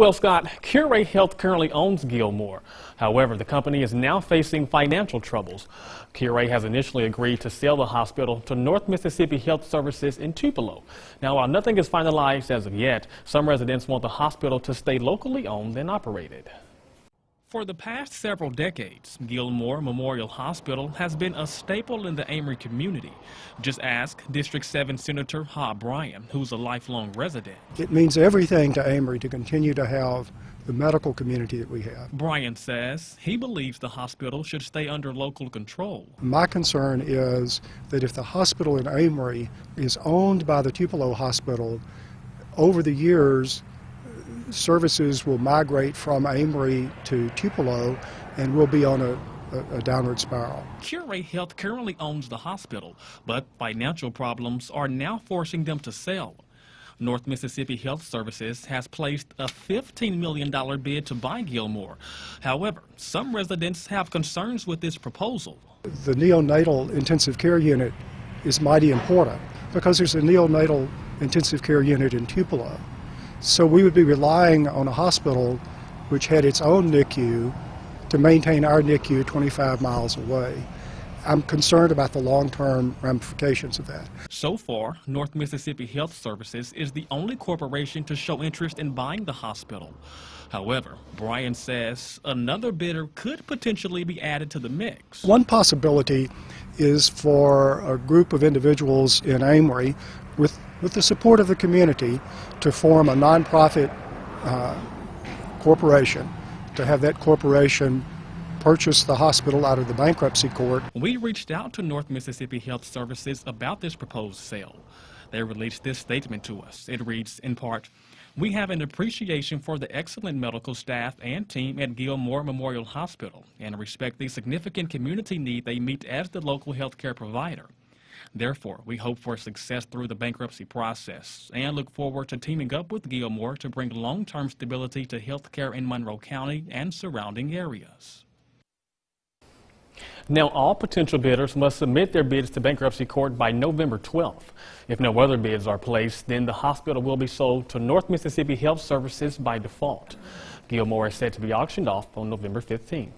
Well, Scott, Curae Health currently owns Gilmore. However, the company is now facing financial troubles. Curae has initially agreed to sell the hospital to North Mississippi Health Services in Tupelo. Now, while nothing is finalized as of yet, some residents want the hospital to stay locally owned and operated. For the past several decades, Gilmore Memorial Hospital has been a staple in the Amory community. Just ask District 7 Senator Hob Bryan, who's a lifelong resident. It means everything to Amory to continue to have the medical community that we have. Bryan says he believes the hospital should stay under local control. My concern is that if the hospital in Amory is owned by the Tupelo Hospital, over the years, services will migrate from Amory to Tupelo and we'll be on a, a, a downward spiral. Curae Health currently owns the hospital, but financial problems are now forcing them to sell. North Mississippi Health Services has placed a $15 million bid to buy Gilmore. However, some residents have concerns with this proposal. The neonatal intensive care unit is mighty important because there's a neonatal intensive care unit in Tupelo. So we would be relying on a hospital which had its own NICU to maintain our NICU 25 miles away. I'm concerned about the long-term ramifications of that. So far, North Mississippi Health Services is the only corporation to show interest in buying the hospital. However, Bryan says another bidder could potentially be added to the mix. One possibility is for a group of individuals in Amory with with the support of the community, to form a nonprofit uh, corporation, to have that corporation purchase the hospital out of the bankruptcy court. We reached out to North Mississippi Health Services about this proposed sale. They released this statement to us. It reads, in part, we have an appreciation for the excellent medical staff and team at Gilmore Memorial Hospital and respect the significant community need they meet as the local healthcare provider. Therefore, we hope for success through the bankruptcy process and look forward to teaming up with Gilmore to bring long-term stability to healthcare in Monroe County and surrounding areas. Now, all potential bidders must submit their bids to bankruptcy court by November 12th. If no other bids are placed, then the hospital will be sold to North Mississippi Health Services by default. Gilmore is set to be auctioned off on November 15th.